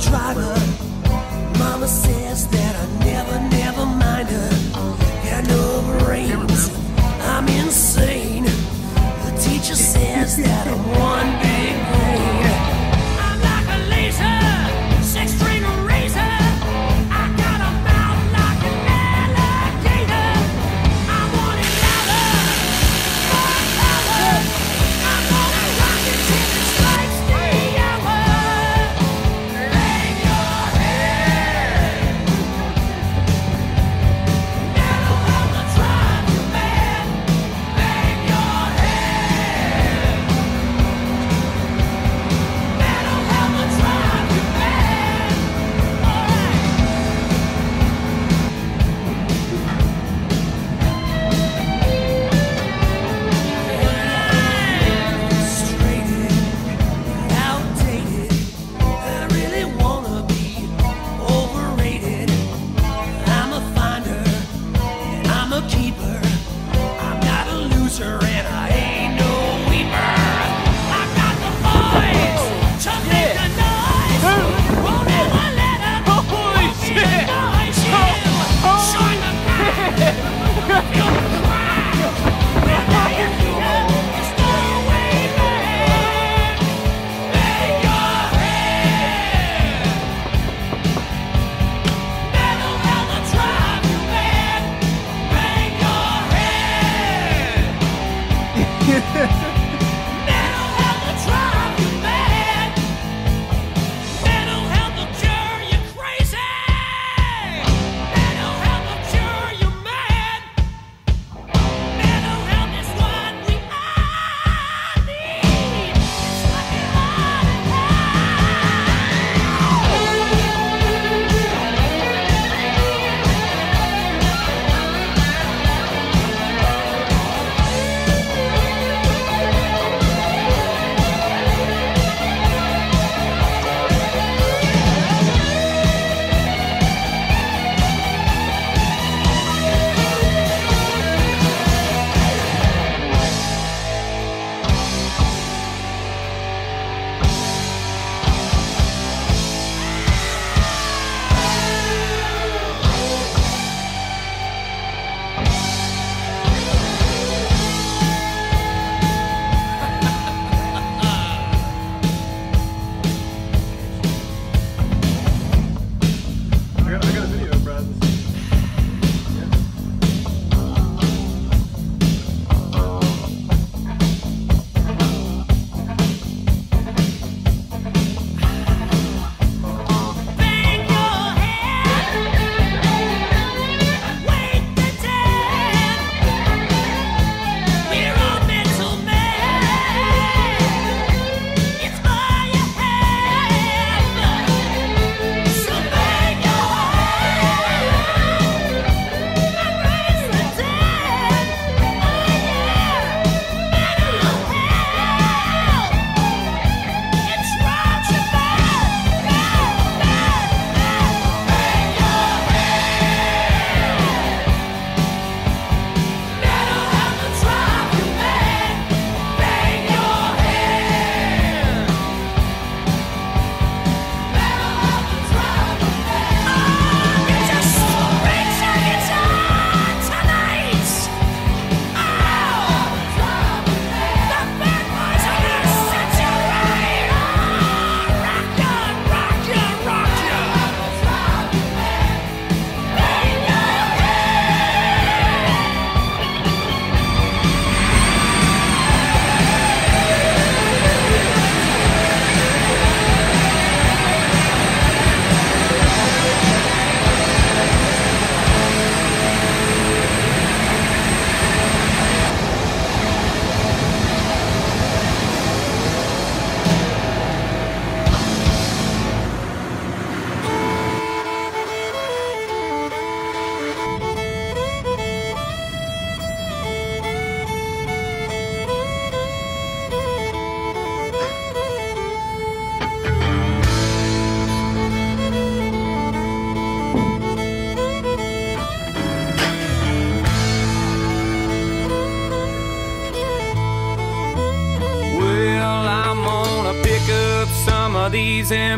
driver. Mama says that I never, never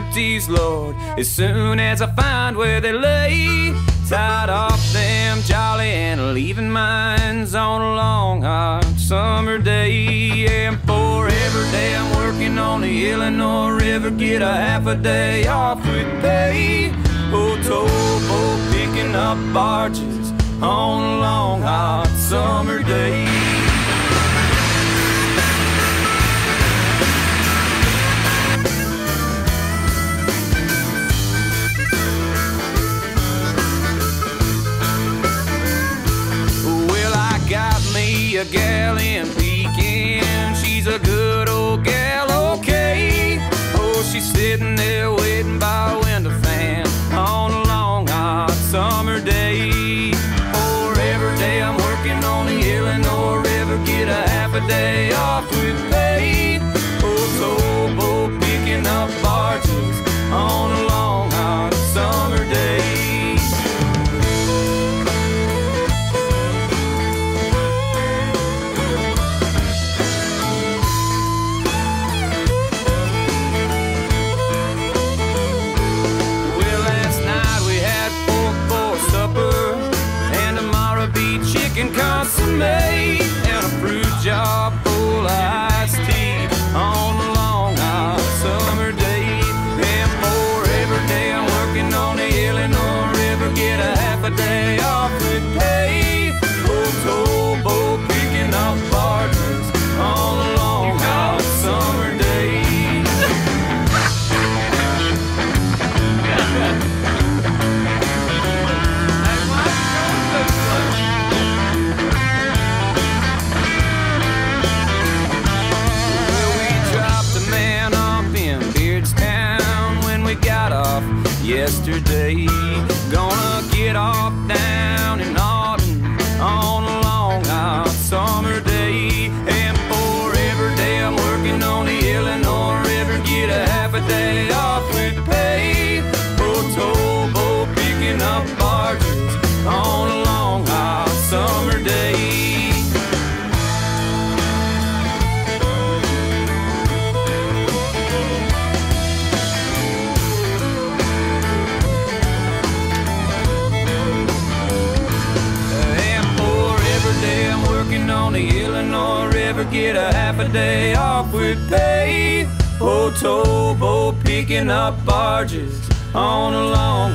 empties, Lord, as soon as I find where they lay. tied off them jolly and leaving mines on a long hot summer day. And for every day I'm working on the Illinois River, get a half a day off with pay. Oh, towboat picking up barges on a long hot summer day. A gal in yesterday. Gonna get off down in Alton on a long hot summer day. And for every day I'm working on the Illinois River, get a half a day off get a half a day off with pay. Oh, towboat picking up barges on a long